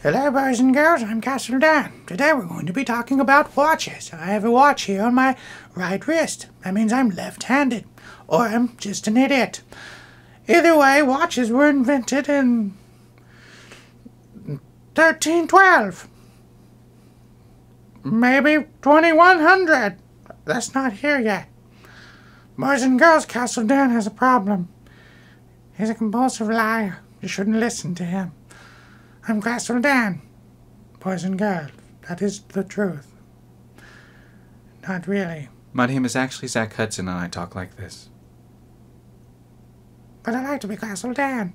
Hello, boys and girls. I'm Castle Dan. Today we're going to be talking about watches. I have a watch here on my right wrist. That means I'm left-handed, or I'm just an idiot. Either way, watches were invented in 1312. Maybe 2100. That's not here yet. Boys and girls, Castle Dan has a problem. He's a compulsive liar. You shouldn't listen to him. I'm Castle Dan. Boys and girls, that is the truth. Not really, My name is actually Zack Hudson, and I talk like this. but I like to be Castle Dan.